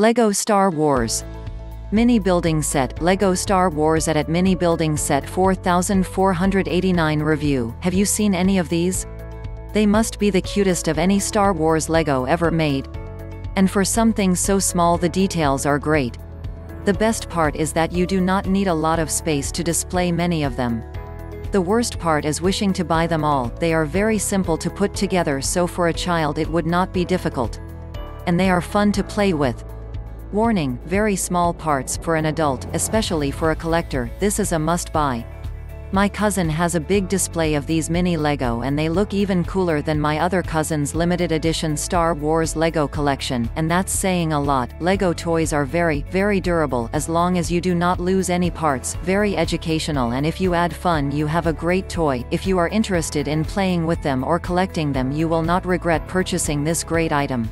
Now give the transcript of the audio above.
LEGO Star Wars. Mini Building Set LEGO Star Wars AT-AT Mini Building Set 4489 Review. Have you seen any of these? They must be the cutest of any Star Wars LEGO ever made. And for something so small the details are great. The best part is that you do not need a lot of space to display many of them. The worst part is wishing to buy them all, they are very simple to put together so for a child it would not be difficult. And they are fun to play with. Warning, very small parts for an adult, especially for a collector, this is a must-buy. My cousin has a big display of these mini Lego and they look even cooler than my other cousin's limited edition Star Wars Lego collection, and that's saying a lot. Lego toys are very, very durable as long as you do not lose any parts, very educational and if you add fun you have a great toy. If you are interested in playing with them or collecting them you will not regret purchasing this great item.